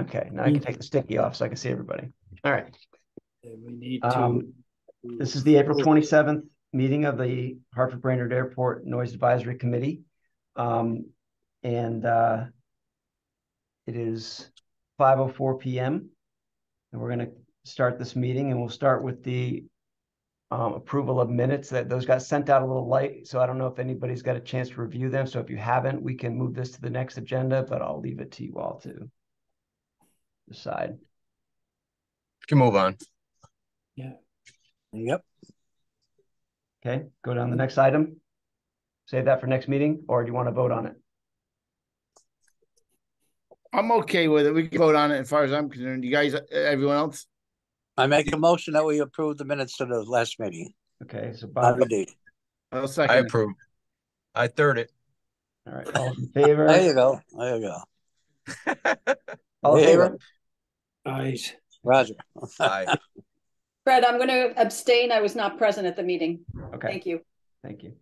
Okay, now I can take the sticky off so I can see everybody. All right. We need Um, to. This is the April twenty-seventh meeting of the Hartford Brainard Airport Noise Advisory Committee. Um, and, uh, it is five oh four PM. And we're gonna start this meeting and we'll start with the um, approval of minutes that those got sent out a little late, so I don't know if anybody's got a chance to review them. So if you haven't, we can move this to the next agenda, but I'll leave it to you all to decide. Can move on. Yeah. Yep, Okay, go down the next item. Save that for next meeting, or do you want to vote on it? I'm okay with it. We can vote on it as far as I'm concerned. You guys, everyone else? I make a motion that we approve the minutes to the last meeting. Okay, so Bob, Bobby D. I'll I second. it. approve. I third it. all right, all in favor? There you go. There you go. All in There favor? eyes. Roger. Aye. Fred, I'm going to abstain. I was not present at the meeting. Okay, Thank you. thank you.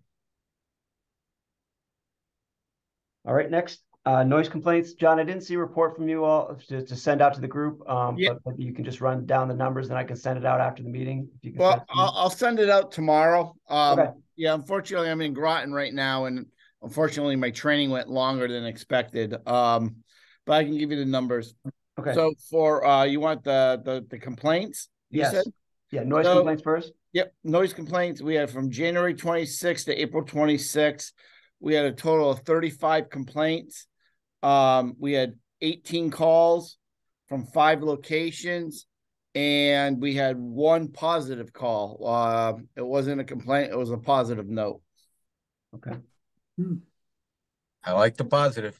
All right, next, uh, noise complaints. John, I didn't see a report from you all to, to send out to the group. Um, Yeah. but maybe you can just run down the numbers and I can send it out after the meeting. if you can send Well, it to me. I'll, I'll send it out tomorrow. Um, Okay. yeah, unfortunately, I'm in Groton right now and unfortunately my training went longer than expected. Um, but I can give you the numbers. Okay, So for, uh, you want the, the, the complaints? you yes, said? yeah, noise So- complaints first? Yep, noise complaints. We had from January twenty-sixth to April twenty-sixth. We had a total of thirty-five complaints. Um, we had eighteen calls from five locations. And we had one positive call. Uh, it wasn't a complaint, it was a positive note. Okay, Hmm. I like the positive.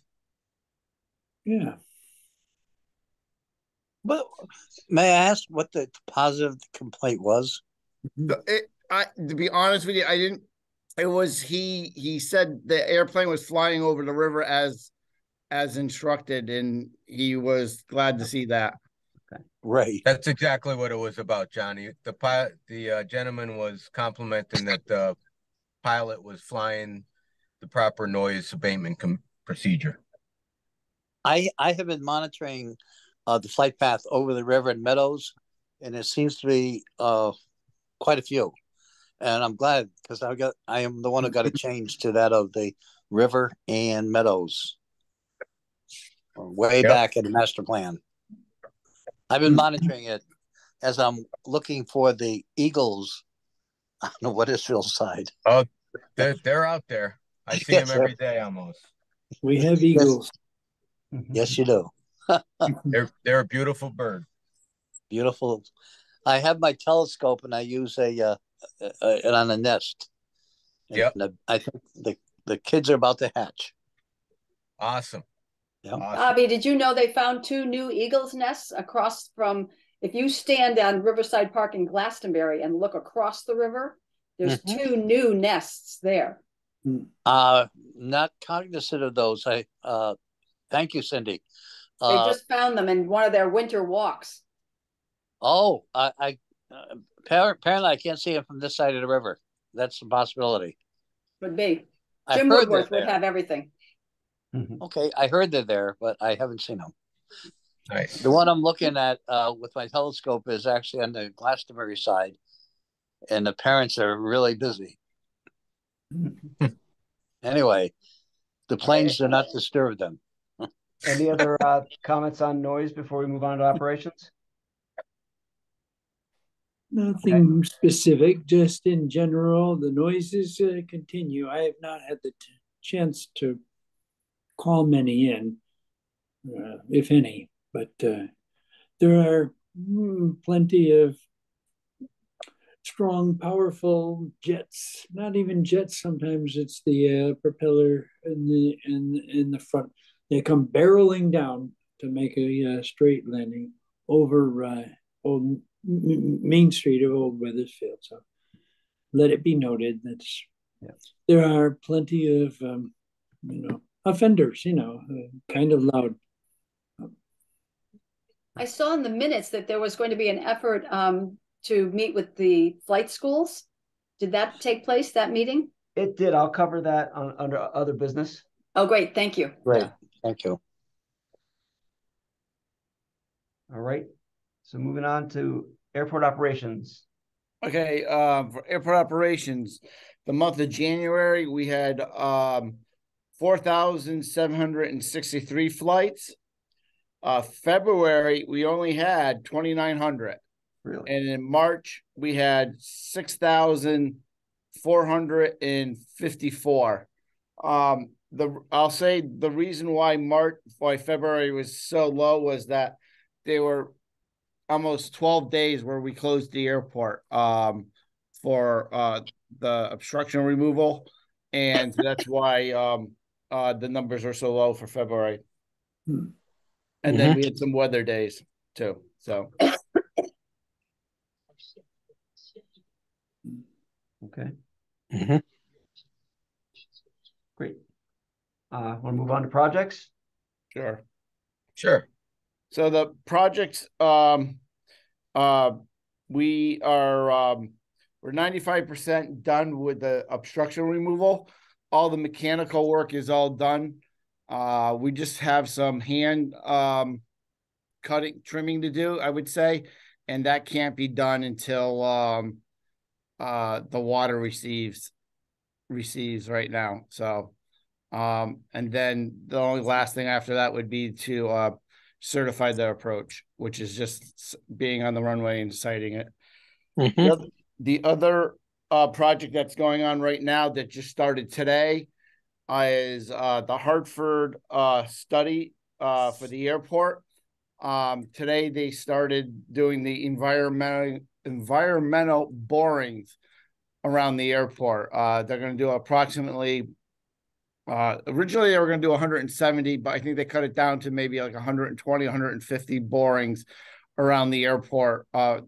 Yeah, But may I ask what the positive complaint was? It, I, to be honest with you, I didn't, it was, he, he said the airplane was flying over the river as, as instructed and he was glad to see that. Right. That's exactly what it was about, Johnny. The pilot, the uh, gentleman was complimenting that the pilot was flying the proper noise abatement com- procedure. I I have been monitoring uh the flight path over the river and meadows, and it seems to be uh quite a few. And I'm glad because I got I am the one who got a change to that of the river and meadows. Way Yep. back in the master plan. I've been monitoring it as I'm looking for the eagles on the Wethersfield side. They're they're out there. I see Yes, them every day almost. we have eagles. Mhm. Yes, you do. They're they're a beautiful bird. Beautiful. I have my telescope and I use a uh, uh, uh on a nest. And Yep. I think the the kids are about to hatch. Awesome. Yeah. Awesome. Bobby, did you know they found two new eagles nests across from, if you stand on Riverside Park in Glastonbury and look across the river, there's Mhm. two new nests there. Uh not cognizant of those. I uh thank you, Cindy. They Uh just found them in one of their winter walks. oh I I uh, apparently I can't see them from this side of the river. That's a possibility. Would be. I Jim heard Woodworth they're would there. have everything. Mhm. Okay, I heard they're there, but I haven't seen them. Nice. The one I'm looking at uh, with my telescope is actually on the Glastonbury side, and the parents are really busy. Anyway, the planes do not disturb them. Any other, uh, comments on noise before we move on to operations? Nothing specific, just in general, the noises uh, continue. I have not had the t- chance to call many in, uh, if any, but uh, there are mm, plenty of strong, powerful jets. Not even jets. Sometimes it's the uh, propeller in the in in the front. They come barreling down to make a uh, straight landing over uh, old M- M- Main Street of Old Wethersfield. So let it be noted that Yeah. there are plenty of um, you know offenders. You know, uh, kind of loud. I saw in the minutes that there was going to be an effort um to meet with the flight schools. Did that take place, that meeting? It did. I'll cover that on, under other business. Oh, great, thank you. Great, thank you. All right. So moving on to airport operations. Okay, uh, for airport operations, the month of January, we had, um, four thousand seven hundred and sixty-three flights. Uh, February, we only had twenty-nine hundred. Really? And in March, we had six thousand four hundred and fifty-four. Um, the, I'll say the reason why March, why February was so low was that they were almost twelve days where we closed the airport, um, for, uh, the obstruction removal. And that's why, um, uh, the numbers are so low for February. Hmm. And then we had some weather days too, so. Okay, Mhm. great. Uh, want to move on to projects? Sure. Sure. So the projects, um, uh, we are, um, we're ninety-five percent done with the obstruction removal. All the mechanical work is all done. Uh, we just have some hand, um, cutting, trimming to do, I would say, and that can't be done until, um, uh, the water receives, receives right now, so. Um, and then the only last thing after that would be to, uh, certify the approach, which is just being on the runway and sighting it. Mhm. The oth- The other uh project that's going on right now that just started today uh, is uh the Hartford uh study uh for the airport. Um, today they started doing the environmental environmental borings around the airport. Uh, they're gonna do approximately uh, originally they were gonna do hundred and seventy, but I think they cut it down to maybe like 120, 150 borings around the airport. Uh,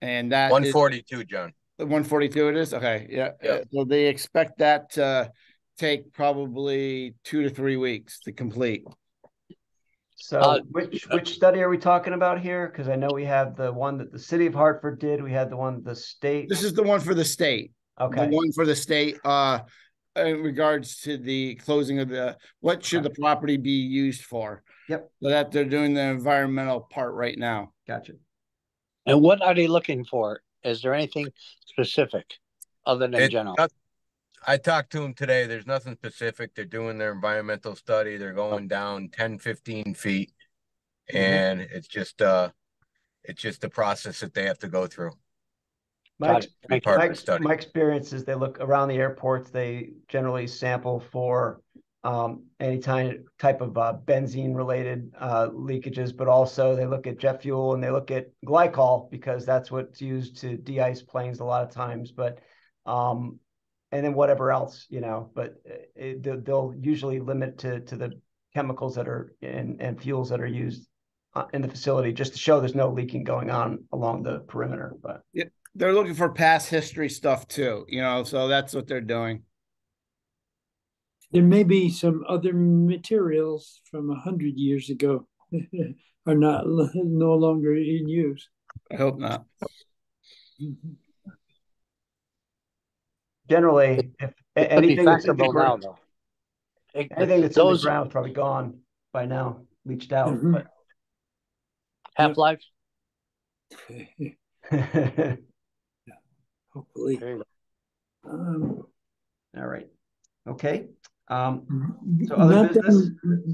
and that 142, is- forty-two, John. one forty-two it is? Okay, yeah. Yep. uh, So they expect that to take probably two to three weeks to complete. So Uh, which, which study are we talking about here? Because I know we have the one that the city of Hartford did. We had the one the state. This is the one for the state. Okay. The Okay, one for the state, uh, in regards to the closing of the, what should the property be used for? Yep. So that they're doing the environmental part right now. gotcha. And what are they looking for? Is there anything specific other than It- general? noth- I talked to them today. There's nothing specific. They're doing their environmental study. They're going down 10, 15 feet. Mhm. And it's just, uh, it's just the process that they have to go through. My, ex- it. Thank you. Part of my, the ex- study. my experience is they look around the airports, they generally sample for um, any type, type of uh, benzene related uh, leakages, but also they look at jet fuel and they look at glycol because that's what's used to de-ice planes a lot of times, but um, and then whatever else, you know, but uh, it, they'll, they'll usually limit to, to the chemicals that are and, and fuels that are used uh, in the facility just to show there's no leaking going on along the perimeter, but They're looking for past history stuff too, you know, so that's what they're doing. There may be some other materials from a hundred years ago are not no longer in use. I hope not. generally, if a- It could be anything that's in the factorable now, ground, though. It- anything that's in the ground is probably gone by now, leached out, Mhm. half-life, Hopefully. There Um, all right, okay. Um, So other not business?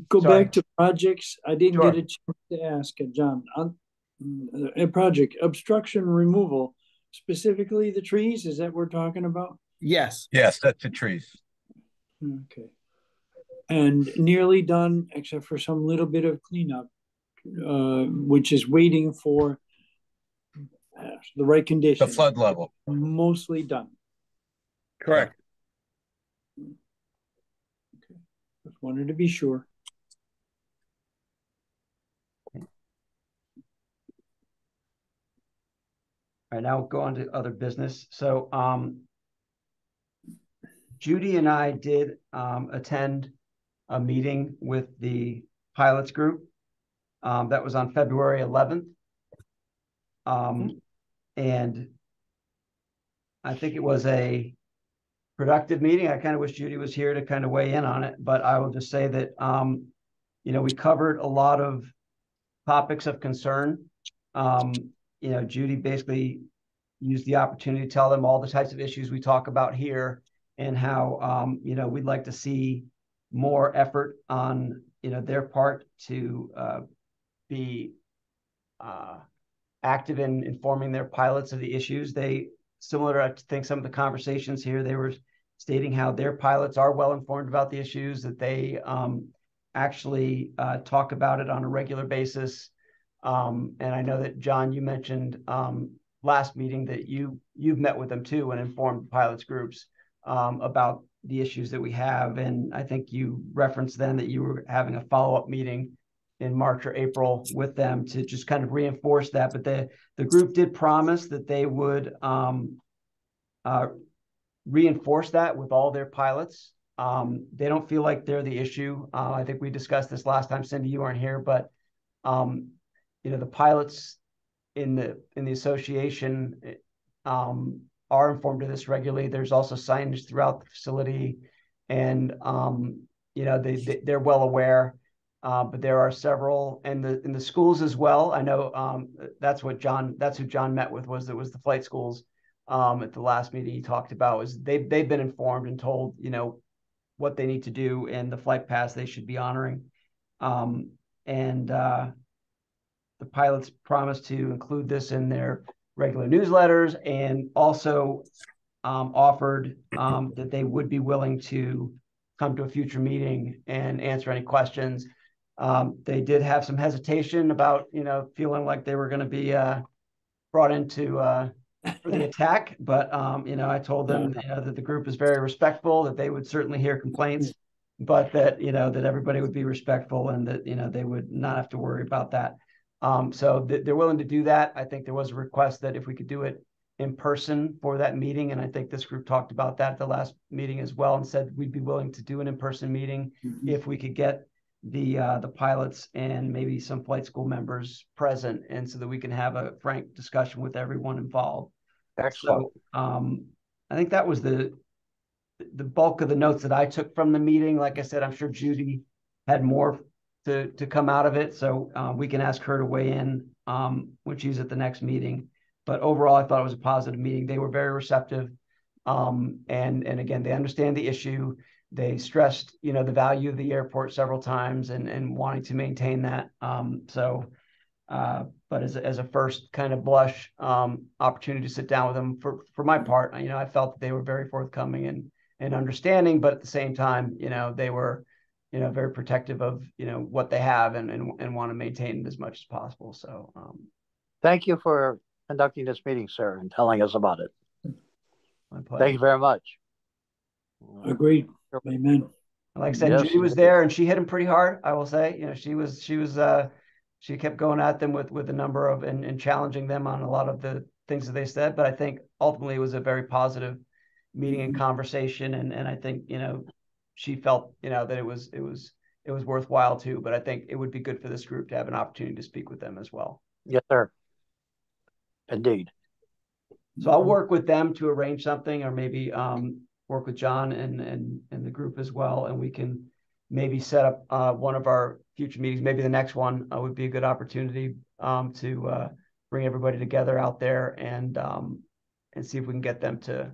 Go Sorry. back to projects. I didn't Sure. get a chance to ask uh, John, on mm, a project obstruction removal, specifically the trees, is that what we're talking about? Yes, Yes, that's the trees. Okay. And nearly done, except for some little bit of cleanup, uh, which is waiting for the right conditions. The flood level. Mostly done. correct. Okay. Just wanted to be sure. All right, now we'll go on to other business. So, um, Judy and I did, um, attend a meeting with the pilots group. Um, that was on February eleventh. Um, and I think it was a productive meeting. I kind of wish Judy was here to kind of weigh in on it, but I will just say that, um, you know, we covered a lot of topics of concern. Um, you know, Judy basically used the opportunity to tell them all the types of issues we talk about here and how, um, you know, we'd like to see more effort on, you know, their part to uh, be uh, active in informing their pilots of the issues. They, similar to, I think, some of the conversations here, they were stating how their pilots are well informed about the issues, that they um, actually uh, talk about it on a regular basis. Um, and I know that John, you mentioned um, last meeting that you you've met with them too and informed pilots groups um, about the issues that we have. And I think you referenced then that you were having a follow up meeting in March or April with them to just kind of reinforce that. But the the group did promise that they would um, uh, reinforce that with all their pilots. Um, they don't feel like they're the issue. Uh, I think we discussed this last time, Cindy, you weren't here, but um, you know the pilots in the in the association um, are informed of this regularly. There's also signage throughout the facility, and um, you know they, they they're well aware. Uh, but there are several in the in the schools as well. I know um, that's what John that's who John met with was it was the flight schools um, at the last meeting he talked about was they they've been informed and told you know what they need to do and the flight paths they should be honoring. Um, and uh, the pilots promised to include this in their regular newsletters and also um, offered um, that they would be willing to come to a future meeting and answer any questions. Um, they did have some hesitation about, you know, feeling like they were going to be uh, brought into uh, for the attack, but um, you know, I told them you know, that the group is very respectful, that they would certainly hear complaints, but that you know that everybody would be respectful and that you know they would not have to worry about that. Um, so th- they're willing to do that. I think there was a request that if we could do it in person for that meeting, and I think this group talked about that at the last meeting as well, and said we'd be willing to do an in-person meeting Mhm. if we could get the uh, the pilots and maybe some flight school members present, and so that we can have a frank discussion with everyone involved. Excellent. So um, I think that was the the bulk of the notes that I took from the meeting. Like I said, I'm sure Judy had more to to come out of it, so uh, we can ask her to weigh in um, when she's at the next meeting. But overall, I thought it was a positive meeting. They were very receptive, um, and and again, they understand the issue. They stressed, you know, the value of the airport several times and and wanting to maintain that. Um, so uh, but as a, as a first kind of blush um, opportunity to sit down with them for for my part, you know, I felt that they were very forthcoming and and understanding, but at the same time, you know, they were, you know, very protective of you know what they have and and, and want to maintain it as much as possible. So um, Thank you for conducting this meeting, sir, and telling us about it. my pleasure. Thank you very much. Agreed. Amen. Like I said, Yes, Judy was there and she hit him pretty hard. I will say, you know, she was she was uh she kept going at them with with a number of and, and challenging them on a lot of the things that they said. But I think ultimately it was a very positive meeting and conversation, and and I think you know she felt you know that it was it was it was worthwhile too. But I think it would be good for this group to have an opportunity to speak with them as well. Yes, sir. Indeed. So I'll work with them to arrange something, or maybe um, work with John and and and the group as well, and we can maybe set up uh, one of our future meetings. Maybe the next one uh, would be a good opportunity um, to uh, bring everybody together out there and um, and see if we can get them to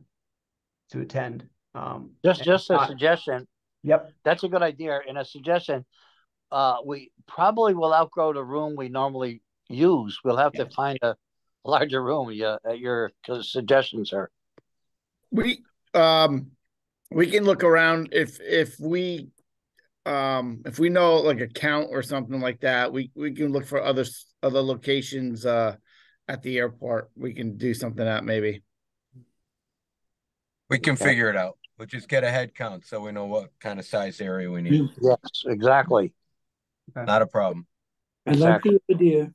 to attend. Um, Just just a not- suggestion. Yep. That's a good idea. And a suggestion. Uh, we probably will outgrow the room we normally use. We'll have to find a larger room. Yeah, at your suggestions sir. We um we can look around if if we um if we know like a count or something like that, we we can look for other other locations uh at the airport. We can do something out maybe. We can Okay. figure it out. We'll just get a head count so we know what kind of size area we need. Yes, exactly. Not a problem. I like the idea.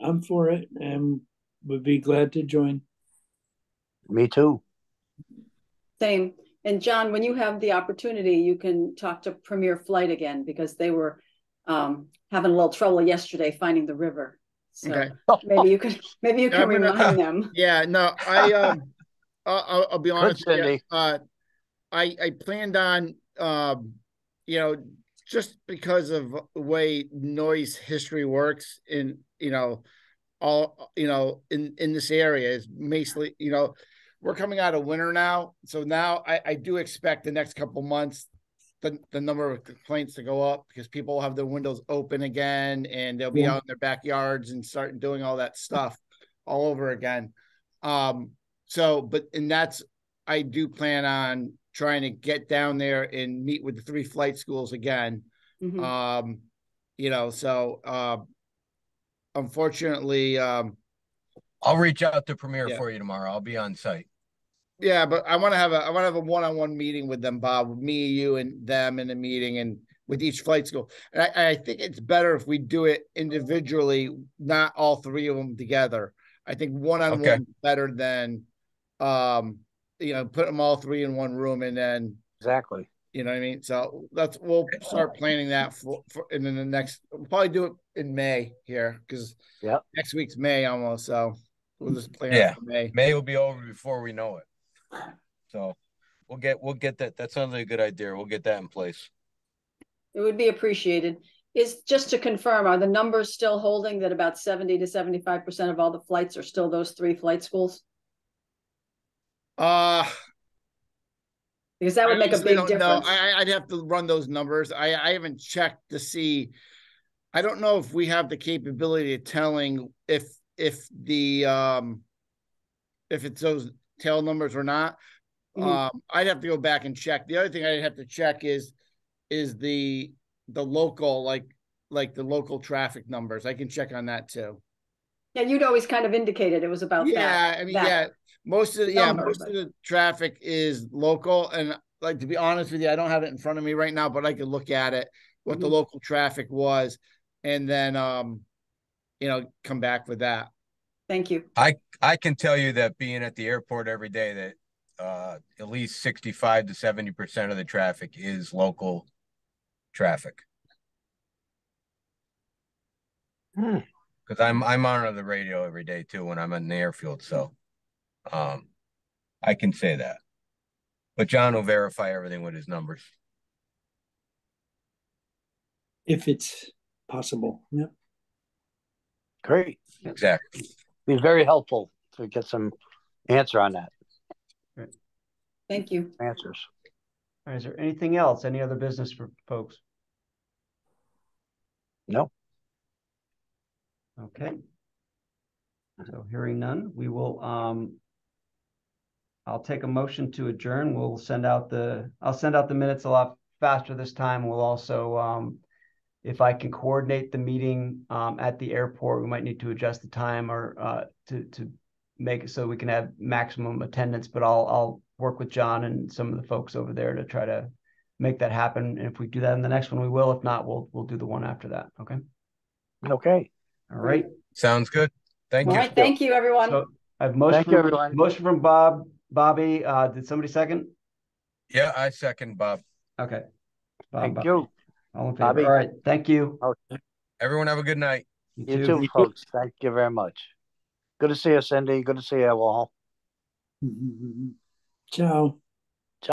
I'm for it and would be glad to join. Me too. Same. And John, when you have the opportunity, you can talk to Premier Flight again because they were um, having a little trouble yesterday finding the river. So Okay. maybe you could maybe you can I'm gonna- remind them. Yeah, no, I um I'll, I'll, I'll be honest with you. Uh I I planned on um you know just because of the way noise history works in, you know, all, you know, in, in this area is mostly, you know, we're coming out of winter now. So now I, I do expect the next couple months, the, the number of complaints to go up because people will have their windows open again and they'll be Yeah. out in their backyards and start doing all that stuff all over again. Um, so, but, and that's, I do plan on trying to get down there and meet with the three flight schools again. Mhm. Um, you know, so, uh, unfortunately, um, I'll reach out to Premier Yeah. for you tomorrow. I'll be on site. Yeah, but I want to have a, I want to have a one-on-one meeting with them, Bob, with me, you and them in a meeting and with each flight school. And I, I think it's better if we do it individually, not all three of them together. I think one-on-one Okay. is better than, um, you know, put them all three in one room and then Exactly. You know what I mean? So that's we'll start planning that for, for and then the next we'll probably do it in May here because yeah, next week's May almost. So we'll just plan Yeah. May. May will be over before we know it. So we'll get, we'll get that. That sounds like a good idea. We'll get that in place. It would be appreciated. Is, just to confirm, are the numbers still holding that about seventy to seventy-five percent of all the flights are still those three flight schools? Uh Because that I would make a big don't know. difference. I I- I'd have to run those numbers. I I haven't checked to see. I don't know if we have the capability of telling if if the um if it's those tail numbers or not. Mhm. Um, I'd have to go back and check. The other thing I'd have to check is is the the local like like the local traffic numbers. I can check on that too. Yeah, you'd always kind of indicated it was about that. Yeah, I mean, that yeah, most of the, yeah, most but- of the traffic is local, and like to be honest with you, I don't have it in front of me right now, but I could look at it, what the Mhm. local traffic was, and then um, you know, come back with that. Thank you. I I can tell you that being at the airport every day that uh at least sixty-five to seventy percent of the traffic is local traffic. Hmm. Cause I'm I'm on the radio every day too when I'm in the airfield, so um I can say that. But John will verify everything with his numbers. If it's possible, yeah. Great. Exactly. Be very helpful to get some answer on that, Thank you. answers. All right, Is there anything else? Any other business for folks? No. Okay. So hearing none, we will, um, I'll take a motion to adjourn. We'll send out the, I'll send out the minutes a lot faster this time. We'll also, um, if I can coordinate the meeting, um, at the airport, we might need to adjust the time or, uh, to, to make it so we can have maximum attendance, but I'll, I'll work with John and some of the folks over there to try to make that happen. And if we do that in the next one, we will. If not, we'll, we'll do the one after that. Okay. Okay. All right. Sounds good. Thank All you. right, thank you, everyone. So I have motion, Thank you, from- everyone. motion from Bob, Bobby, uh, did somebody second? Yeah, I second Bob. Okay. Bob, Thank Bob. you. All in Bobby. All right. Thank you. Okay. Everyone have a good night. You too, folks. Thank you very much. Good to see you, Cindy. Good to see you all. Mm-hmm. Ciao.